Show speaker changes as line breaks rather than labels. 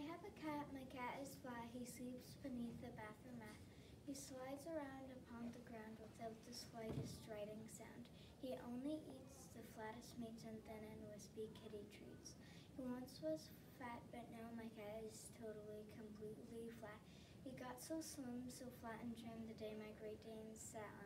I have a cat, my cat is flat. He sleeps beneath the bathroom mat. He slides around upon the ground without the slightest striding sound. He only eats the flattest meats and thin and wispy kitty treats. He once was fat, but now my cat is totally, completely flat. He got so slim, so flat and trim the day my Great Dane sat.